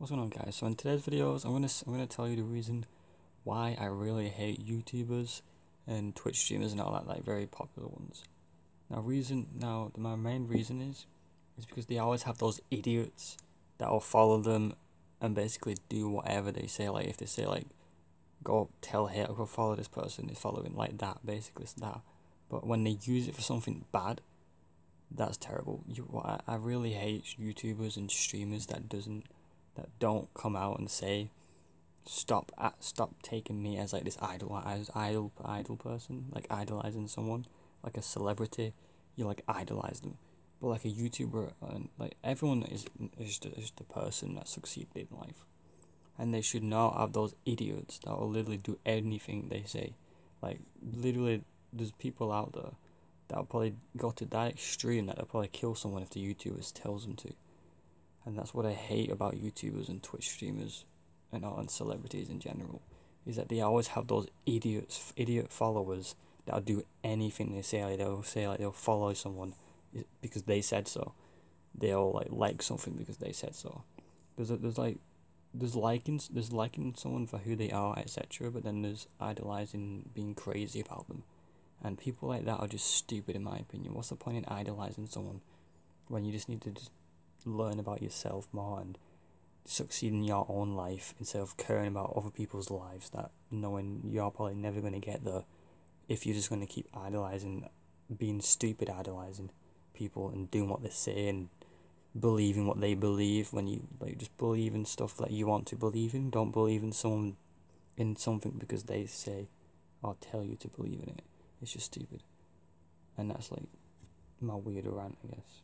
What's going on guys? So in today's videos I'm gonna I'm gonna tell you the reason why I really hate YouTubers and Twitch streamers and all that like very popular ones. Now reason now my main reason is is because they always have those idiots that will follow them and basically do whatever they say. Like if they say like go tell here oh, go follow this person, they're following like that basically it's that. But when they use it for something bad, that's terrible. You I, I really hate YouTubers and streamers that doesn't that don't come out and say stop at stop taking me as like this idol as idol idol person like idolizing someone like a celebrity you like idolize them. But like a youtuber and like everyone is is the, the person that succeeded in life. And they should not have those idiots that will literally do anything they say. Like literally there's people out there that will probably go to that extreme that they'll probably kill someone if the youtubers tells them to and that's what I hate about YouTubers and Twitch streamers and all and celebrities in general is that they always have those idiots idiot followers that'll do anything they say like they'll say like they'll follow someone because they said so. They'll like like something because they said so. There's a, there's like there's liking there's liking someone for who they are etc but then there's idolizing being crazy about them. And people like that are just stupid in my opinion. What's the point in idolizing someone when you just need to just learn about yourself more and succeed in your own life instead of caring about other people's lives that knowing you're probably never going to get there if you're just going to keep idolizing being stupid idolizing people and doing what they say and believing what they believe when you like just believe in stuff that you want to believe in. Don't believe in someone in something because they say or tell you to believe in it. It's just stupid. And that's like my weird rant i guess